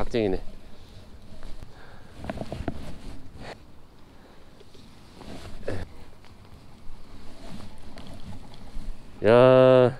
각쟁이네. 야.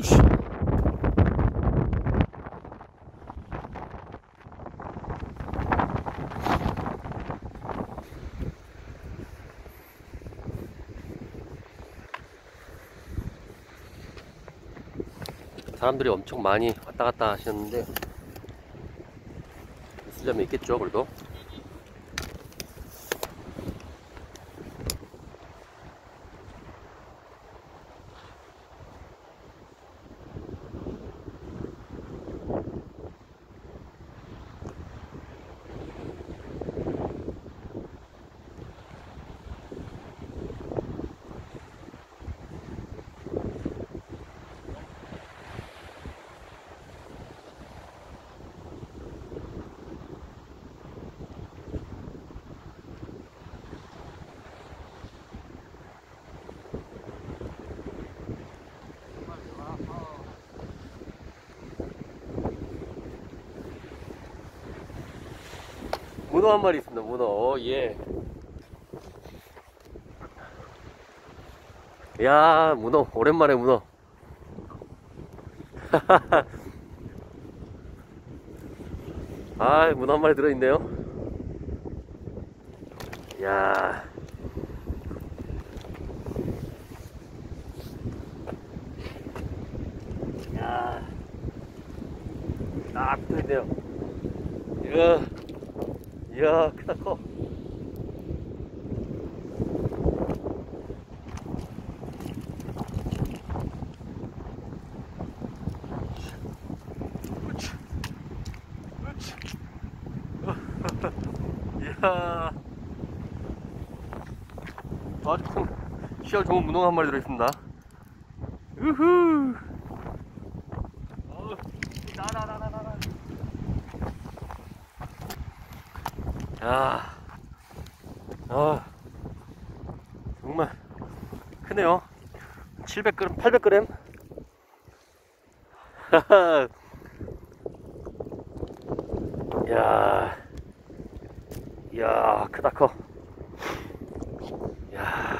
우씨. 사람들이 엄청 많이 왔다 갔다 하시는데 수점이 있겠죠 그래도 문어 한 마리 있습니다 문어. 어, 예. 야 문어. 오랜만에 문어. 아 문어 한 마리 들어있네요. 야. 야, 딱 붙어있네요. 이야, 이야, 크다 커. 이야, 아주 큰, 시야 좋은 문어 한 마리 들어있습니다. 우후. 어, 나나나나 나. 야, 아, 정말 크네요. 700g, 800g. 야, 야, 크다 커. 야.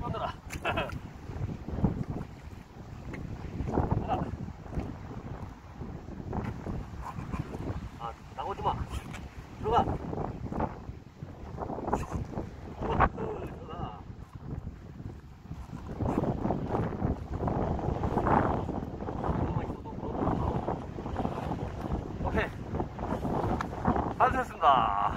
오늘아. 아, 나오지 마. 들어가. 들어가. 오케이. 다 됐습니다.